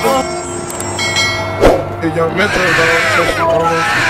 Hey, young mentor, dog. Your.